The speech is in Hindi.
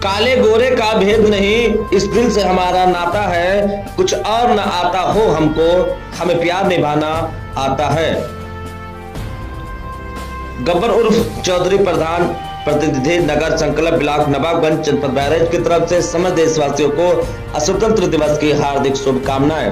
काले गोरे का भेद नहीं। इस दिल से हमारा नाता है। कुछ और न आता हो हमको, हमें प्यार निभाना आता है। गब्बर उर्फ़ चौधरी प्रधान, प्रतिनिधि नगर संकल्प ब्लॉक नवाबगंज, जनपद बैरेज की तरफ़ से समस्त देशवासियों को स्वतंत्र दिवस की हार्दिक शुभकामनाएँ।